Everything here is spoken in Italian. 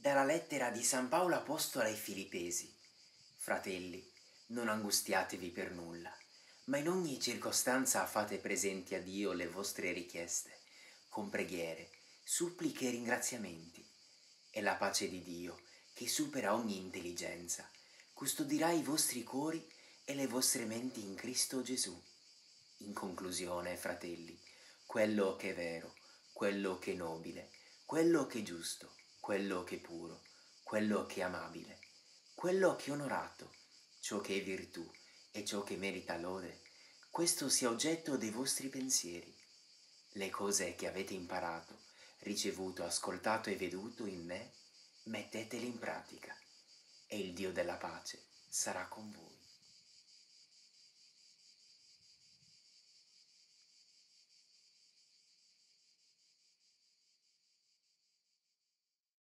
Dalla lettera di San Paolo Apostolo ai Filippesi. Fratelli, non angustiatevi per nulla, ma in ogni circostanza fate presenti a Dio le vostre richieste, con preghiere, suppliche e ringraziamenti. E la pace di Dio, che supera ogni intelligenza, custodirà i vostri cuori e le vostre menti in Cristo Gesù. In conclusione, fratelli, quello che è vero, quello che è nobile, quello che è giusto, quello che è puro, quello che è amabile, quello che è onorato, ciò che è virtù e ciò che merita lode, questo sia oggetto dei vostri pensieri. Le cose che avete imparato, ricevuto, ascoltato e veduto in me, mettetele in pratica e il Dio della pace sarà con voi.